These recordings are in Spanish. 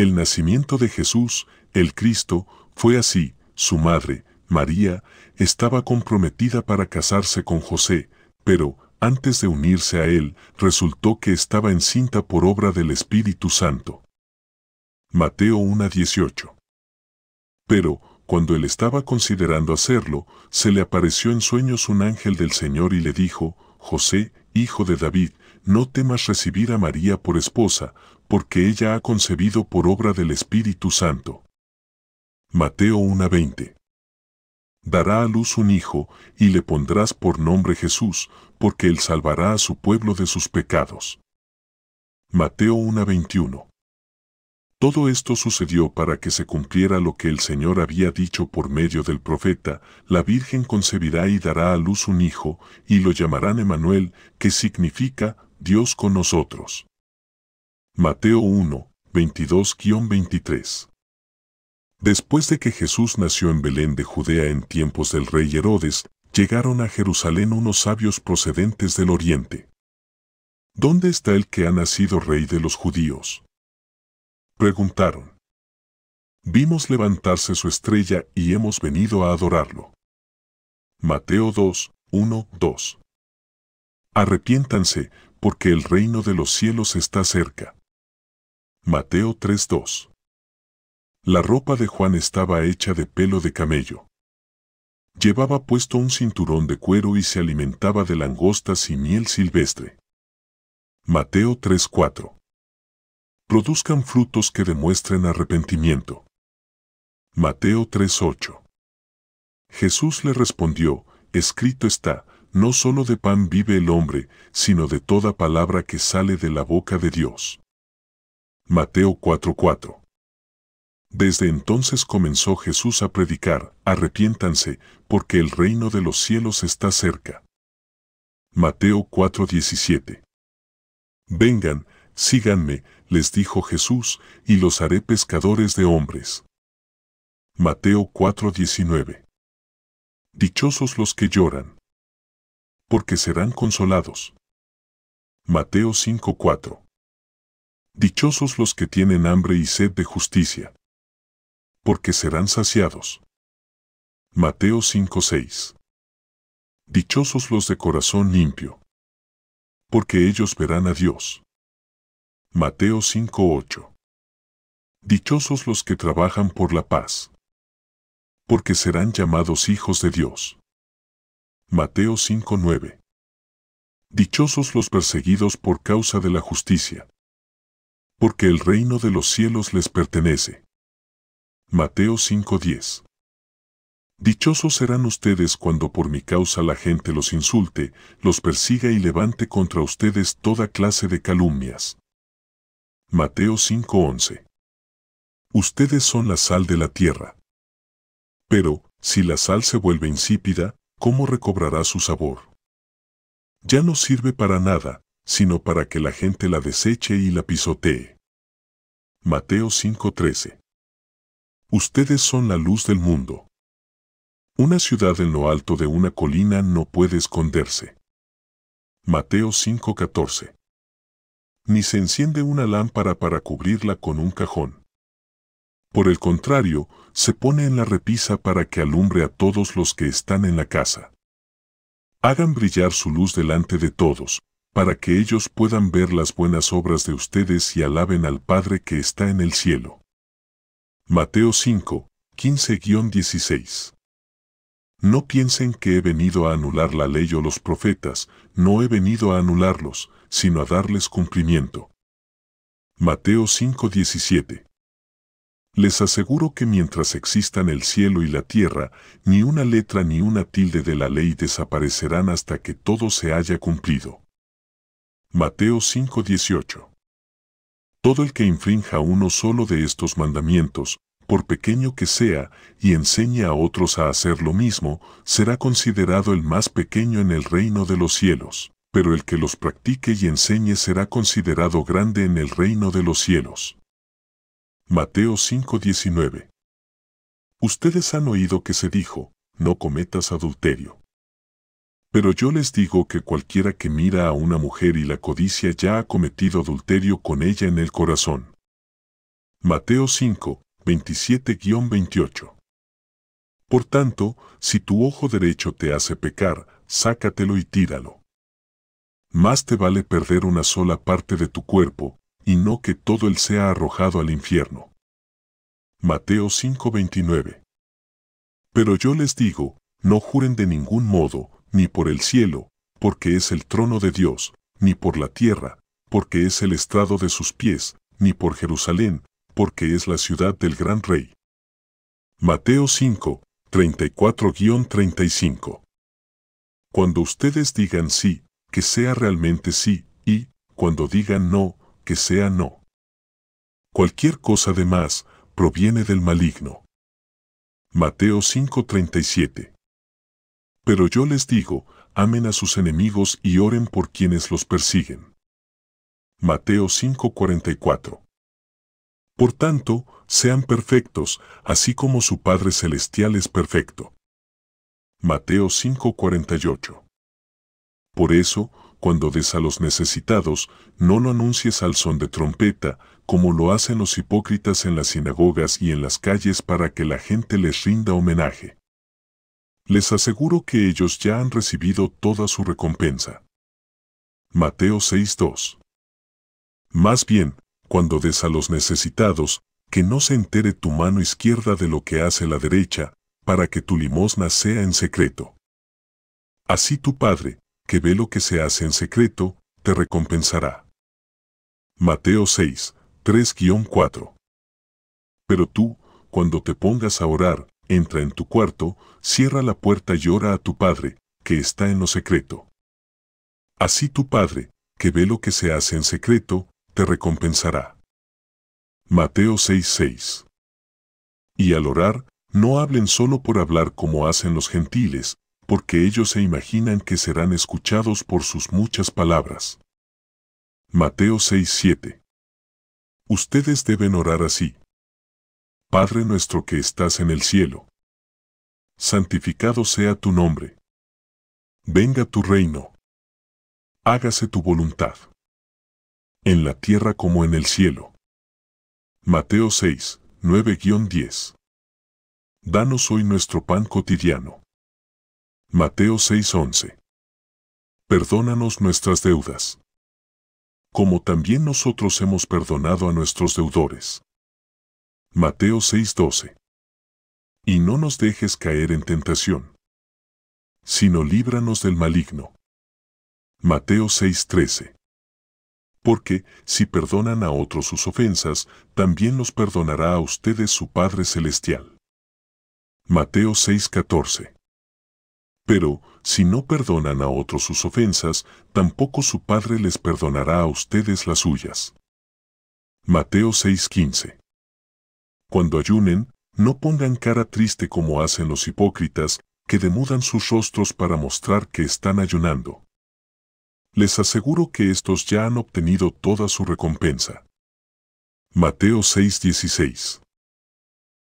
El nacimiento de Jesús, el Cristo, fue así, su madre, María, estaba comprometida para casarse con José, pero, antes de unirse a él, resultó que estaba encinta por obra del Espíritu Santo. Mateo 1.18 Pero, cuando él estaba considerando hacerlo, se le apareció en sueños un ángel del Señor y le dijo, José, hijo de David, no temas recibir a María por esposa, porque ella ha concebido por obra del Espíritu Santo. Mateo 1:20 Dará a luz un hijo, y le pondrás por nombre Jesús, porque él salvará a su pueblo de sus pecados. Mateo 1:21 todo esto sucedió para que se cumpliera lo que el Señor había dicho por medio del profeta, la Virgen concebirá y dará a luz un hijo, y lo llamarán Emanuel, que significa Dios con nosotros. Mateo 1, 22-23 Después de que Jesús nació en Belén de Judea en tiempos del rey Herodes, llegaron a Jerusalén unos sabios procedentes del oriente. ¿Dónde está el que ha nacido rey de los judíos? Preguntaron. Vimos levantarse su estrella y hemos venido a adorarlo. Mateo 2, 1, 2. Arrepiéntanse, porque el reino de los cielos está cerca. Mateo 3, 2. La ropa de Juan estaba hecha de pelo de camello. Llevaba puesto un cinturón de cuero y se alimentaba de langostas y miel silvestre. Mateo 3, 4 produzcan frutos que demuestren arrepentimiento. Mateo 3:8 Jesús le respondió, escrito está, no solo de pan vive el hombre, sino de toda palabra que sale de la boca de Dios. Mateo 4:4 Desde entonces comenzó Jesús a predicar, arrepiéntanse, porque el reino de los cielos está cerca. Mateo 4:17 Vengan, síganme, les dijo Jesús, y los haré pescadores de hombres. Mateo 4:19 Dichosos los que lloran, porque serán consolados. Mateo 5:4 Dichosos los que tienen hambre y sed de justicia, porque serán saciados. Mateo 5:6 Dichosos los de corazón limpio, porque ellos verán a Dios. Mateo 5:8 Dichosos los que trabajan por la paz, porque serán llamados hijos de Dios. Mateo 5:9 Dichosos los perseguidos por causa de la justicia, porque el reino de los cielos les pertenece. Mateo 5:10 Dichosos serán ustedes cuando por mi causa la gente los insulte, los persiga y levante contra ustedes toda clase de calumnias. Mateo 5:11 Ustedes son la sal de la tierra. Pero, si la sal se vuelve insípida, ¿cómo recobrará su sabor? Ya no sirve para nada, sino para que la gente la deseche y la pisotee. Mateo 5:13 Ustedes son la luz del mundo. Una ciudad en lo alto de una colina no puede esconderse. Mateo 5:14 ni se enciende una lámpara para cubrirla con un cajón. Por el contrario, se pone en la repisa para que alumbre a todos los que están en la casa. Hagan brillar su luz delante de todos, para que ellos puedan ver las buenas obras de ustedes y alaben al Padre que está en el cielo. Mateo 5, 15-16 No piensen que he venido a anular la ley o los profetas, no he venido a anularlos, sino a darles cumplimiento. Mateo 5:17 Les aseguro que mientras existan el cielo y la tierra, ni una letra ni una tilde de la ley desaparecerán hasta que todo se haya cumplido. Mateo 5:18 Todo el que infrinja uno solo de estos mandamientos, por pequeño que sea, y enseñe a otros a hacer lo mismo, será considerado el más pequeño en el reino de los cielos pero el que los practique y enseñe será considerado grande en el reino de los cielos. Mateo 5:19 Ustedes han oído que se dijo, no cometas adulterio. Pero yo les digo que cualquiera que mira a una mujer y la codicia ya ha cometido adulterio con ella en el corazón. Mateo 5, 27-28. Por tanto, si tu ojo derecho te hace pecar, sácatelo y tíralo. Más te vale perder una sola parte de tu cuerpo, y no que todo él sea arrojado al infierno. Mateo 5:29. Pero yo les digo, no juren de ningún modo, ni por el cielo, porque es el trono de Dios, ni por la tierra, porque es el estrado de sus pies, ni por Jerusalén, porque es la ciudad del gran rey. Mateo 5, 34-35. Cuando ustedes digan sí, que sea realmente sí, y, cuando digan no, que sea no. Cualquier cosa de más, proviene del maligno. Mateo 5:37. Pero yo les digo, amen a sus enemigos y oren por quienes los persiguen. Mateo 5:44. Por tanto, sean perfectos, así como su Padre Celestial es perfecto. Mateo 5:48. Por eso, cuando des a los necesitados, no lo anuncies al son de trompeta, como lo hacen los hipócritas en las sinagogas y en las calles para que la gente les rinda homenaje. Les aseguro que ellos ya han recibido toda su recompensa. Mateo 6:2 Más bien, cuando des a los necesitados, que no se entere tu mano izquierda de lo que hace la derecha, para que tu limosna sea en secreto. Así tu Padre, que ve lo que se hace en secreto, te recompensará. Mateo 6, 3-4 Pero tú, cuando te pongas a orar, entra en tu cuarto, cierra la puerta y ora a tu Padre, que está en lo secreto. Así tu Padre, que ve lo que se hace en secreto, te recompensará. Mateo 6:6 Y al orar, no hablen solo por hablar como hacen los gentiles, porque ellos se imaginan que serán escuchados por sus muchas palabras. Mateo 6:7 Ustedes deben orar así. Padre nuestro que estás en el cielo. Santificado sea tu nombre. Venga tu reino. Hágase tu voluntad. En la tierra como en el cielo. Mateo 6, 9-10. Danos hoy nuestro pan cotidiano. Mateo 6:11. Perdónanos nuestras deudas. Como también nosotros hemos perdonado a nuestros deudores. Mateo 6:12. Y no nos dejes caer en tentación, sino líbranos del maligno. Mateo 6:13. Porque, si perdonan a otros sus ofensas, también los perdonará a ustedes su Padre Celestial. Mateo 6:14. Pero, si no perdonan a otros sus ofensas, tampoco su Padre les perdonará a ustedes las suyas. Mateo 6:15 cuando ayunen, no pongan cara triste como hacen los hipócritas, que demudan sus rostros para mostrar que están ayunando. Les aseguro que estos ya han obtenido toda su recompensa. Mateo 6:16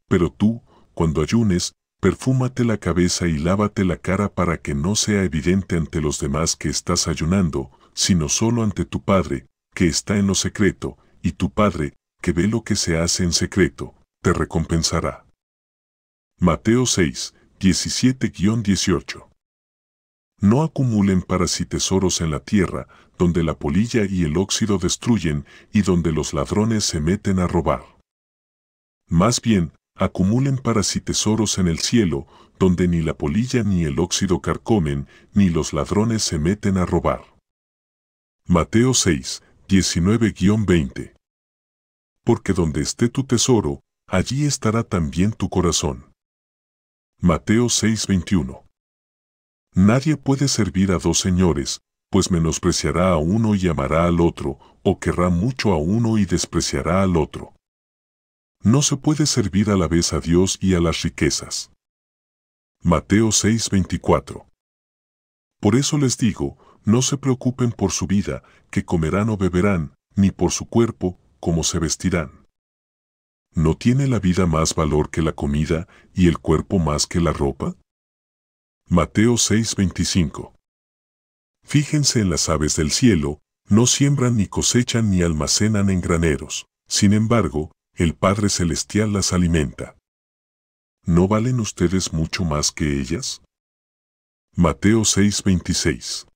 Pero tú, cuando ayunes, perfúmate la cabeza y lávate la cara para que no sea evidente ante los demás que estás ayunando, sino solo ante tu Padre, que está en lo secreto, y tu Padre, que ve lo que se hace en secreto, recompensará. Mateo 6, 17-18 No acumulen para sí tesoros en la tierra, donde la polilla y el óxido destruyen y donde los ladrones se meten a robar. Más bien, acumulen para sí tesoros en el cielo, donde ni la polilla ni el óxido carcomen, ni los ladrones se meten a robar. Mateo 6, 19-20 Porque donde esté tu tesoro, allí estará también tu corazón. Mateo 6:21 Nadie puede servir a dos señores, pues menospreciará a uno y amará al otro, o querrá mucho a uno y despreciará al otro. No se puede servir a la vez a Dios y a las riquezas. Mateo 6:24 Por eso les digo, no se preocupen por su vida, que comerán o beberán, ni por su cuerpo, cómo se vestirán. ¿No tiene la vida más valor que la comida y el cuerpo más que la ropa? Mateo 6:25 Fíjense en las aves del cielo, no siembran ni cosechan ni almacenan en graneros. Sin embargo, el Padre Celestial las alimenta. ¿No valen ustedes mucho más que ellas? Mateo 6:26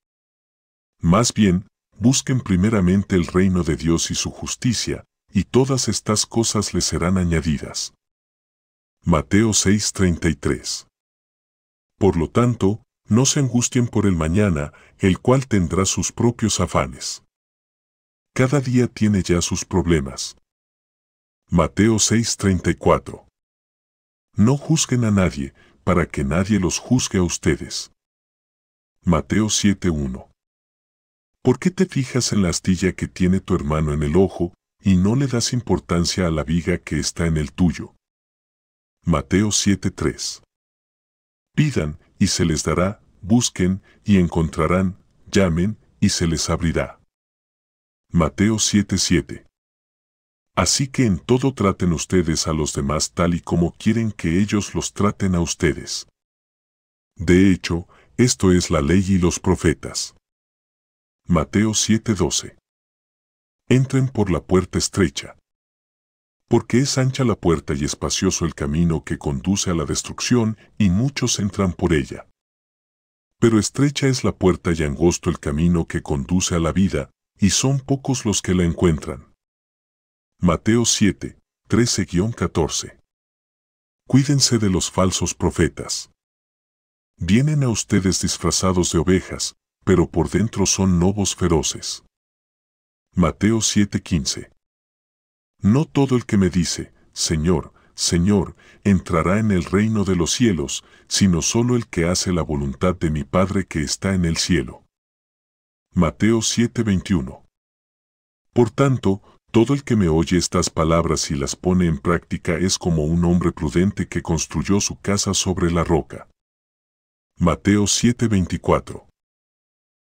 Más bien, busquen primeramente el reino de Dios y su justicia, y todas estas cosas les serán añadidas. Mateo 6:33 Por lo tanto, no se angustien por el mañana, el cual tendrá sus propios afanes. Cada día tiene ya sus problemas. Mateo 6:34 No juzguen a nadie, para que nadie los juzgue a ustedes. Mateo 7:1 ¿Por qué te fijas en la astilla que tiene tu hermano en el ojo, y no le das importancia a la viga que está en el tuyo? Mateo 7:3 Pidan, y se les dará, busquen, y encontrarán, llamen, y se les abrirá. Mateo 7:7 Así que en todo traten ustedes a los demás tal y como quieren que ellos los traten a ustedes. De hecho, esto es la ley y los profetas. Mateo 7:12 Entren por la puerta estrecha. Porque es ancha la puerta y espacioso el camino que conduce a la destrucción, y muchos entran por ella. Pero estrecha es la puerta y angosto el camino que conduce a la vida, y son pocos los que la encuentran. Mateo 7, 13-14 Cuídense de los falsos profetas. Vienen a ustedes disfrazados de ovejas, pero por dentro son lobos feroces. Mateo 7:15 No todo el que me dice, Señor, Señor, entrará en el reino de los cielos, sino solo el que hace la voluntad de mi Padre que está en el cielo. Mateo 7:21 Por tanto, todo el que me oye estas palabras y las pone en práctica es como un hombre prudente que construyó su casa sobre la roca. Mateo 7:24